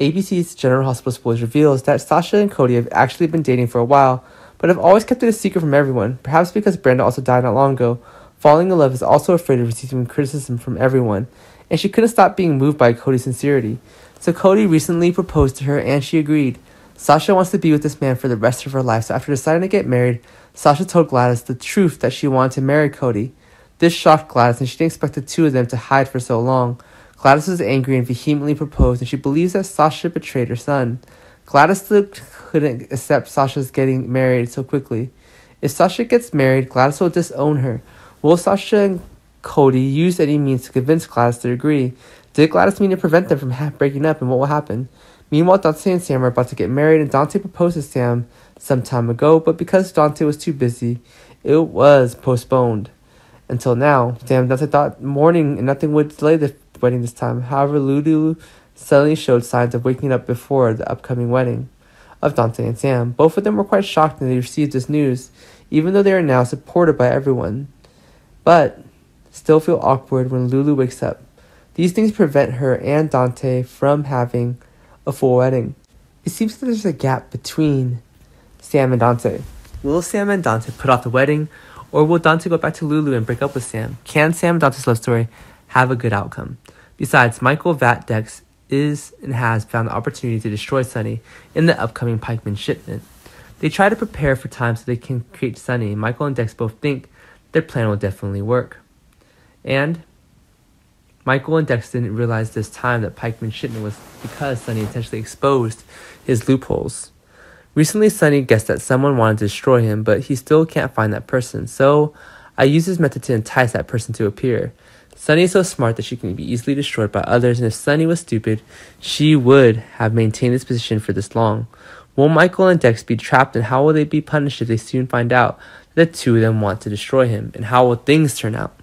ABC's General Hospital Spoilers reveals that Sasha and Cody have actually been dating for a while, but have always kept it a secret from everyone, perhaps because Brando also died not long ago. Falling in love is also afraid of receiving criticism from everyone, and she couldn't stop being moved by Cody's sincerity. So Cody recently proposed to her and she agreed. Sasha wants to be with this man for the rest of her life, so after deciding to get married, Sasha told Gladys the truth that she wanted to marry Cody. This shocked Gladys, and she didn't expect the two of them to hide for so long. Gladys was angry and vehemently proposed, and she believes that Sasha betrayed her son. Gladys couldn't accept Sasha's getting married so quickly. If Sasha gets married, Gladys will disown her. Will Sasha and Cody use any means to convince Gladys to agree? Did Gladys mean to prevent them from ha- breaking up, and what will happen? Meanwhile, Dante and Sam are about to get married, and Dante proposed to Sam some time ago, but because Dante was too busy, it was postponed until now. Sam Dante thought morning and nothing would delay the wedding this time. However, Lulu suddenly showed signs of waking up before the upcoming wedding of Dante and Sam. Both of them were quite shocked when they received this news, even though they are now supported by everyone. But still feel awkward when Lulu wakes up. These things prevent her and Dante from having a full wedding. It seems that there's a gap between Sam and Dante. Will Sam and Dante put off the wedding, or will Dante go back to Lulu and break up with Sam? Can Sam and Dante's love story have a good outcome? Besides, Michael Vat Dex is and has found the opportunity to destroy Sonny in the upcoming Pikeman shipment. They try to prepare for time so they can create Sonny. Michael and Dex both think their plan will definitely work. And Michael and Dex didn't realize this time that Pikeman's shipment was because Sonny intentionally exposed his loopholes. Recently, Sonny guessed that someone wanted to destroy him, but he still can't find that person, so I use this method to entice that person to appear. Sonny is so smart that she can be easily destroyed by others, and if Sonny was stupid, she would have maintained this position for this long. Will Michael and Dex be trapped, and how will they be punished if they soon find out that the two of them want to destroy him? And how will things turn out?